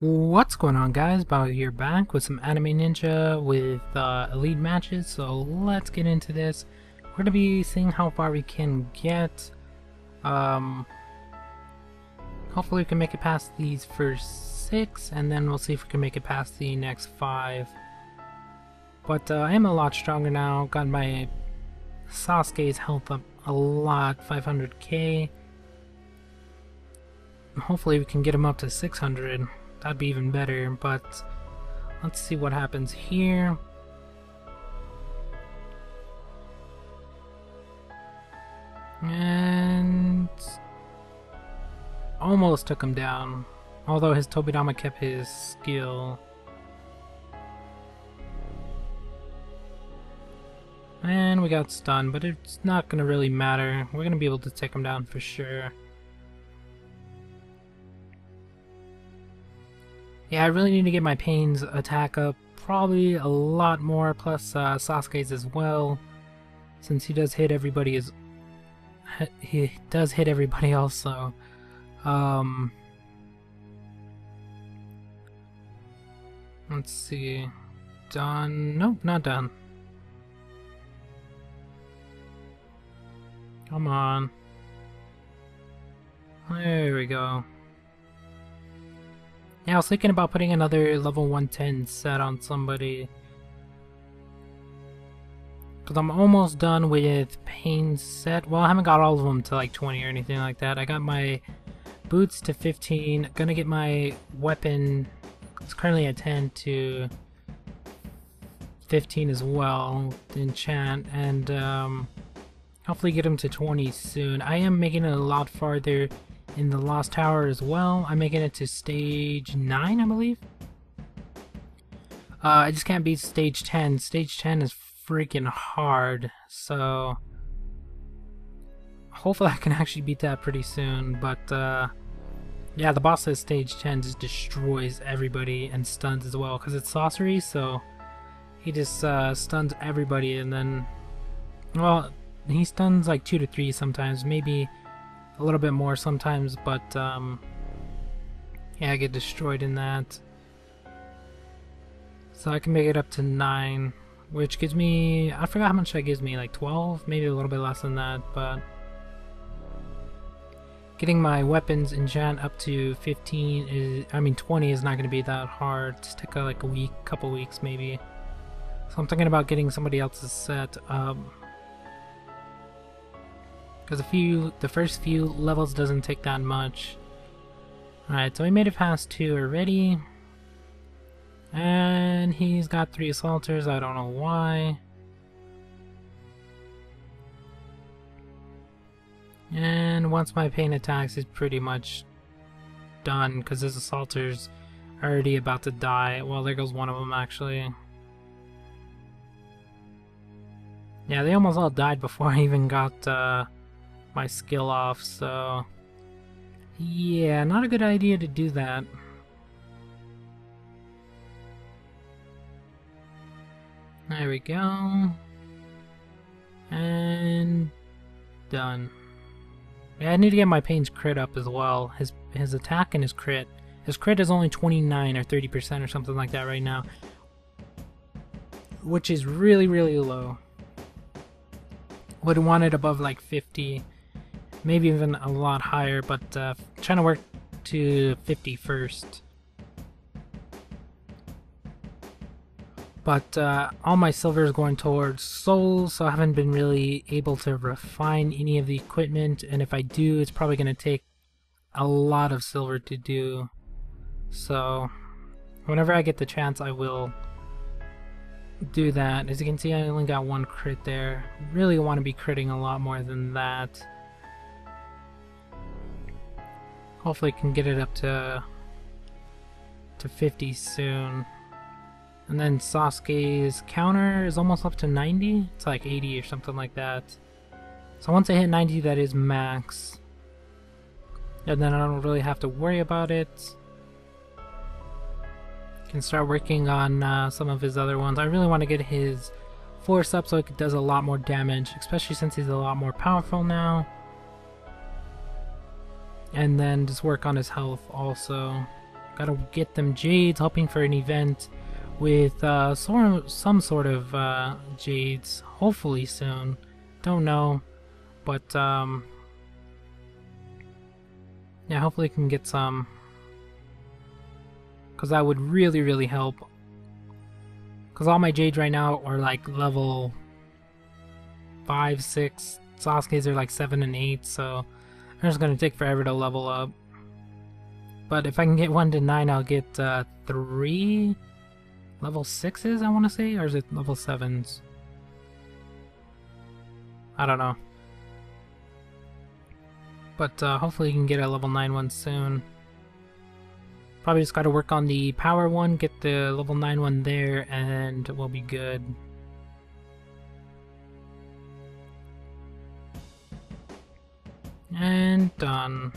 What's going on guys, Bio here back with some Anime Ninja with uh, Elite matches, so let's get into this. We're going to be seeing how far we can get. Um, hopefully we can make it past these first six, and then we'll see if we can make it past the next five. But uh, I am a lot stronger now, got my Sasuke's health up a lot, 500k. Hopefully we can get him up to 600 that'd be even better, but let's see what happens here. And almost took him down, although his Tobirama kept his skill. And we got stunned, but it's not gonna really matter. We're gonna be able to take him down for sure. Yeah, I really need to get my Pain's attack up probably a lot more, plus uh, Sasuke's as well, since he does hit everybody as he does hit everybody also. Um, let's see, done? Nope, not done. Come on. There we go. Yeah, I was thinking about putting another level 110 set on somebody. Because I'm almost done with Pain's set. Well, I haven't got all of them to like 20 or anything like that. I got my boots to 15. Gonna get my weapon, it's currently at 10, to 15 as well, enchant, and um, hopefully get him to 20 soon. I am making it a lot farther in the Lost Tower as well. I'm making it to stage 9, I believe. Uh, I just can't beat stage 10. Stage 10 is freaking hard, so... Hopefully I can actually beat that pretty soon, but uh, yeah, the boss at stage 10 just destroys everybody and stuns as well, because it's sorcery, so he just uh, stuns everybody and then, well, he stuns like 2 to 3 sometimes, maybe a little bit more sometimes, but um, yeah, I get destroyed in that. So I can make it up to 9, which gives me, I forgot how much that gives me, like 12? Maybe a little bit less than that, but getting my weapons enchant up to 15 is, I mean 20 is not going to be that hard. Just take a, like a week, couple weeks maybe. So I'm thinking about getting somebody else's set. Um, because a few, the first few levels doesn't take that much. Alright, so we made it past two already. And he's got three assaulters, I don't know why. And once my pain attacks, it's pretty much done because his assaulters are already about to die. Well, there goes one of them actually. Yeah, they almost all died before I even got uh, my skill off, so... Yeah, not a good idea to do that. There we go. And... Done. Yeah, I need to get my Pain's crit up as well. His his attack and his crit. His crit is only 29 or 30% or something like that right now. Which is really, really low. Would want it above like 50 maybe even a lot higher, but uh, trying to work to 50 first. But uh, all my silver is going towards souls, so I haven't been really able to refine any of the equipment, and if I do, it's probably going to take a lot of silver to do. So, whenever I get the chance, I will do that. As you can see, I only got one crit there. Really want to be critting a lot more than that. Hopefully can get it up to to 50 soon. And then Sasuke's counter is almost up to 90. It's like 80 or something like that. So once I hit 90, that is max. And then I don't really have to worry about it. Can start working on uh, some of his other ones. I really want to get his force up so it does a lot more damage, especially since he's a lot more powerful now and then just work on his health also Gotta get them jades, hoping for an event with uh, sort some sort of uh, jades, hopefully soon. Don't know, but um, yeah, hopefully we can get some, because that would really, really help. Because all my jades right now are like level five, six. Sasuke's are like seven and eight, so it's gonna take forever to level up. But if I can get 1 to 9, I'll get uh, 3 level 6s, I want to say? Or is it level 7s? I don't know. But uh, hopefully you can get a level 9 one soon. Probably just gotta work on the power one, get the level 9 one there, and we'll be good. Done.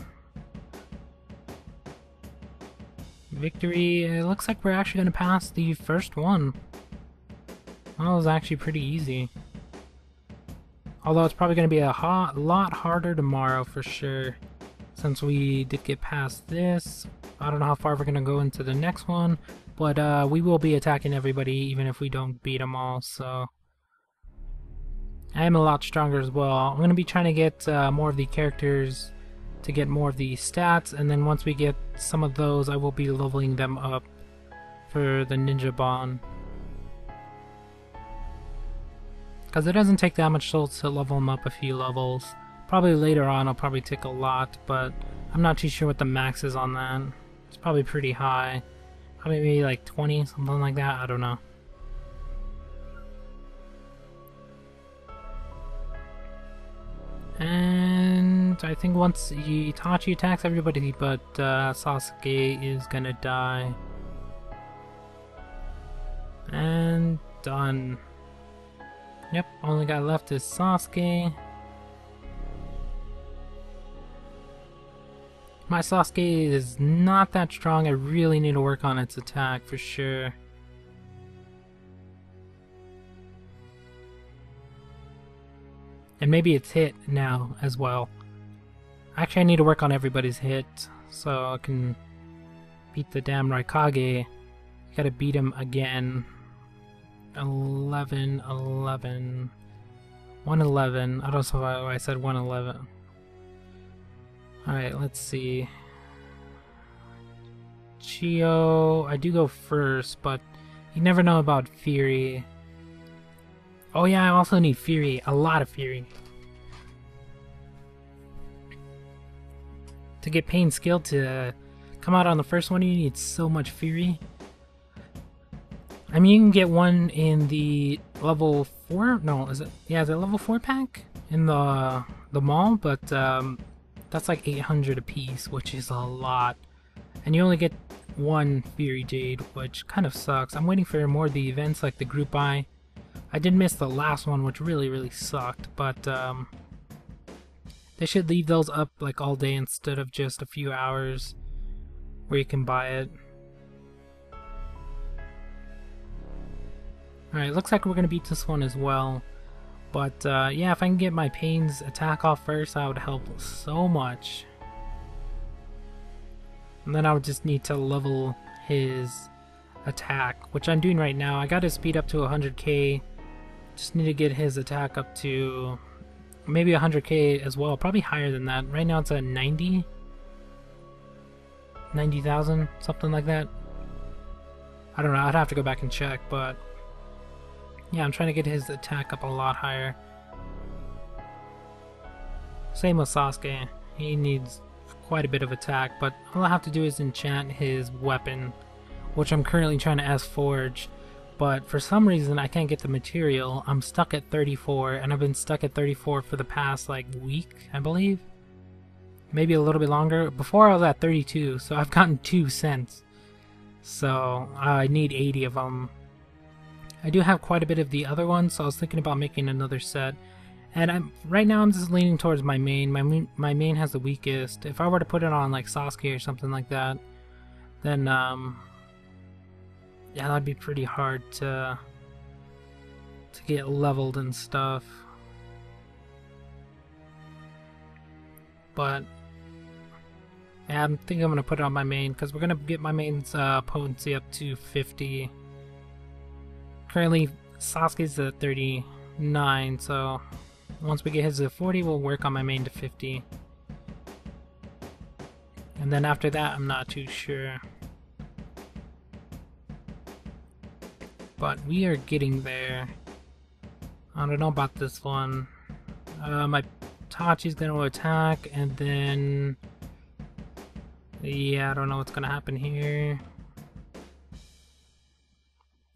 Victory, it looks like we're actually going to pass the first one. That was actually pretty easy. Although it's probably going to be a hot, lot harder tomorrow for sure. Since we did get past this. I don't know how far we're going to go into the next one. But uh, we will be attacking everybody even if we don't beat them all, so... I am a lot stronger as well. I'm going to be trying to get uh, more of the characters to get more of the stats, and then once we get some of those, I will be leveling them up for the Ninja Bond. Because it doesn't take that much souls to level them up a few levels. Probably later on I'll probably take a lot, but I'm not too sure what the max is on that. It's probably pretty high. Probably maybe like 20, something like that, I don't know. And I think once Itachi attacks everybody but uh, Sasuke is gonna die. And done. Yep, only guy left is Sasuke. My Sasuke is not that strong, I really need to work on its attack for sure. And maybe it's hit now as well. Actually, I need to work on everybody's hit so I can beat the damn Raikage. Gotta beat him again. 11, 11. 111. I don't know why I said 111. Alright, let's see. Chio, I do go first, but you never know about Fury. Oh yeah, I also need Fury. A lot of Fury. To get Pain Skill to come out on the first one, you need so much Fury. I mean, you can get one in the level 4? No, is it? Yeah, is it level 4 pack? In the, the mall, but um, that's like 800 a piece, which is a lot. And you only get one Fury Jade, which kind of sucks. I'm waiting for more of the events like the Group I. I did miss the last one, which really, really sucked, but um, they should leave those up like all day instead of just a few hours where you can buy it. Alright, looks like we're going to beat this one as well. But uh, yeah, if I can get my Pain's attack off first, that would help so much. And then I would just need to level his attack, which I'm doing right now. I got his speed up to 100k just need to get his attack up to maybe 100k as well. Probably higher than that. Right now it's at 90. 90,000, something like that. I don't know, I'd have to go back and check, but yeah, I'm trying to get his attack up a lot higher. Same with Sasuke. He needs quite a bit of attack, but all I have to do is enchant his weapon, which I'm currently trying to S-Forge but for some reason I can't get the material. I'm stuck at 34, and I've been stuck at 34 for the past, like, week, I believe? Maybe a little bit longer. Before I was at 32, so I've gotten 2 cents. So, I need 80 of them. I do have quite a bit of the other ones, so I was thinking about making another set. And I'm right now I'm just leaning towards my main. My main, my main has the weakest. If I were to put it on like Sasuke or something like that, then um, yeah, that'd be pretty hard to to get leveled and stuff. But Yeah, I'm thinking I'm gonna put it on my main because we're gonna get my main's uh, potency up to 50. Currently, Sasuke's at 39, so once we get his to 40, we'll work on my main to 50. And then after that, I'm not too sure. But we are getting there. I don't know about this one. Uh, my Itachi's gonna attack, and then... Yeah, I don't know what's gonna happen here.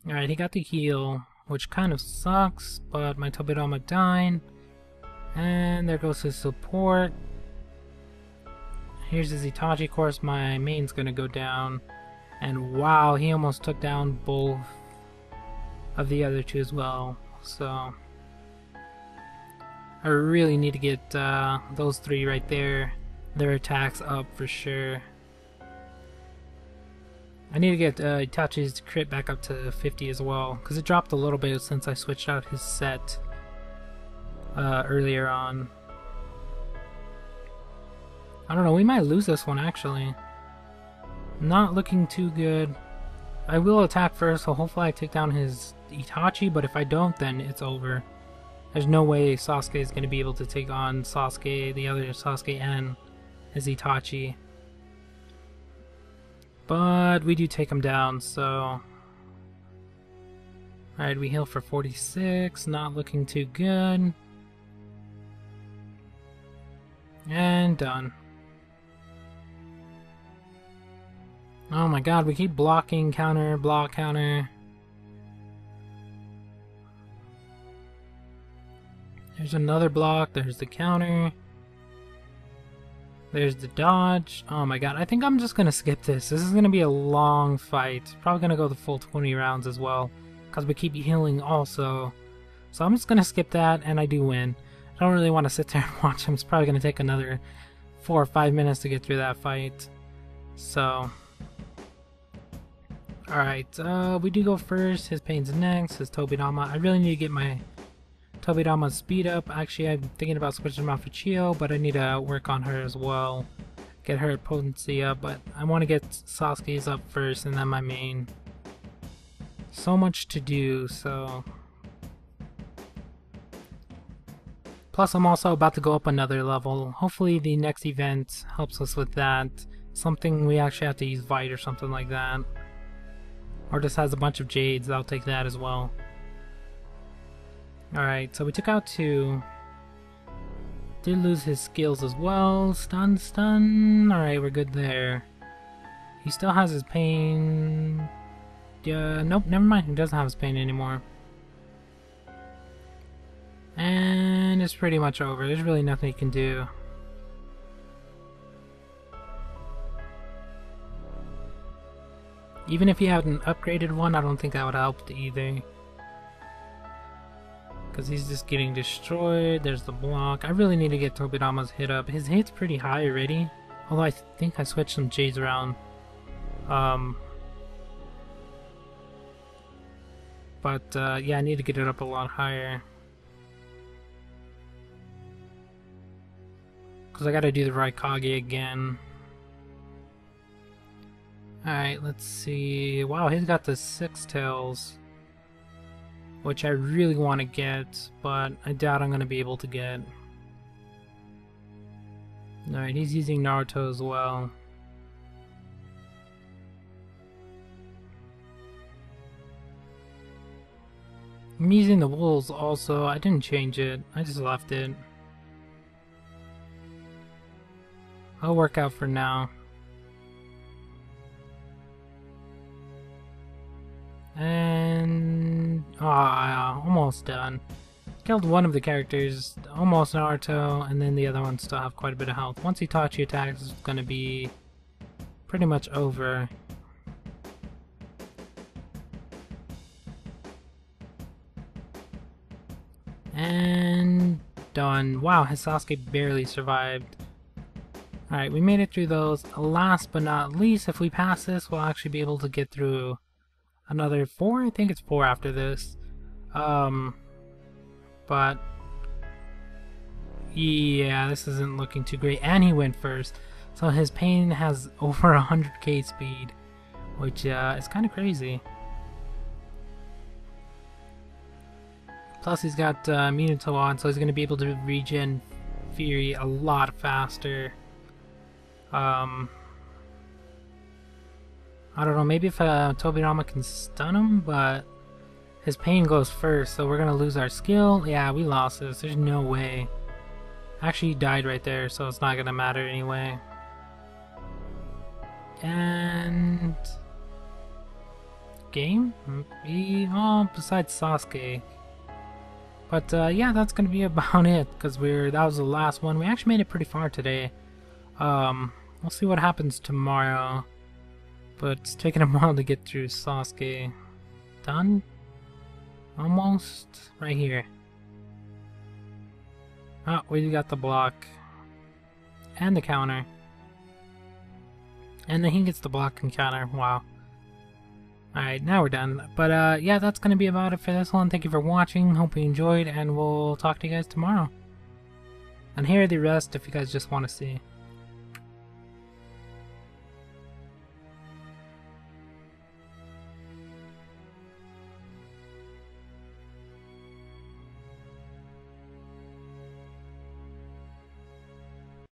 Alright, he got the heal, which kind of sucks, but my Tobirama died. And there goes his support. Here's his Itachi, of course my main's gonna go down. And wow, he almost took down both of the other two as well. So I really need to get uh, those three right there, their attacks up for sure. I need to get uh, Itachi's crit back up to 50 as well, because it dropped a little bit since I switched out his set uh, earlier on. I don't know, we might lose this one actually. Not looking too good. I will attack first, so hopefully I take down his Itachi, but if I don't, then it's over. There's no way Sasuke is going to be able to take on Sasuke, the other Sasuke, and his Itachi. But we do take him down, so... Alright, we heal for 46, not looking too good. And done. Oh my god, we keep blocking, counter, block, counter. There's another block, there's the counter. There's the dodge. Oh my god, I think I'm just gonna skip this. This is gonna be a long fight. Probably gonna go the full 20 rounds as well. Because we keep healing also. So I'm just gonna skip that and I do win. I don't really want to sit there and watch him. It's probably gonna take another four or five minutes to get through that fight. So Alright, uh, we do go first. His pain's next. His Tobirama. I really need to get my Tobirama speed up. Actually, I'm thinking about switching him out for Chiyo, but I need to work on her as well. Get her potency up, but I want to get Sasuke's up first and then my main. So much to do, so... Plus, I'm also about to go up another level. Hopefully the next event helps us with that. Something we actually have to use Vite or something like that. Or just has a bunch of Jades, I'll take that as well. Alright, so we took out two. Did lose his skills as well. Stun, stun. Alright, we're good there. He still has his pain. Yeah, nope, never mind. He doesn't have his pain anymore. And it's pretty much over. There's really nothing he can do. Even if he had an upgraded one, I don't think that would help either. Because he's just getting destroyed. There's the block. I really need to get Tobirama's hit up. His hit's pretty high already. Although I th think I switched some J's around. Um, but uh, yeah, I need to get it up a lot higher. Because I gotta do the Raikage again. Alright, let's see. Wow, he's got the six tails. Which I really want to get, but I doubt I'm going to be able to get. Alright, he's using Naruto as well. I'm using the wolves also. I didn't change it. I just left it. I'll work out for now. And... Ah, almost done. Killed one of the characters, almost Naruto, and then the other ones still have quite a bit of health. Once Itachi attacks, it's gonna be pretty much over. And done. Wow, Sasuke barely survived. Alright, we made it through those. Last but not least, if we pass this, we'll actually be able to get through another four. I think it's four after this. Um, but yeah, this isn't looking too great. And he went first. So his pain has over 100k speed, which uh, is kind of crazy. Plus he's got uh, Minato on, so he's going to be able to regen Fury a lot faster. Um, I don't know, maybe if uh, Tobirama can stun him, but his pain goes first, so we're to lose our skill. Yeah, we lost this. There's no way. Actually, he died right there, so it's not to matter anyway. And... Game? Maybe, oh, besides Sasuke. But uh, yeah, that's gonna be about it because we're that was the last one. We actually made it pretty far today. Um, we'll see what happens tomorrow. But it's taking a while to get through Sasuke. Done? Almost right here. Oh, we got the block. And the counter. And then he gets the block and counter. Wow. Alright, now we're done. But uh, yeah, that's going to be about it for this one. Thank you for watching. Hope you enjoyed, and we'll talk to you guys tomorrow. And here are the rest if you guys just want to see.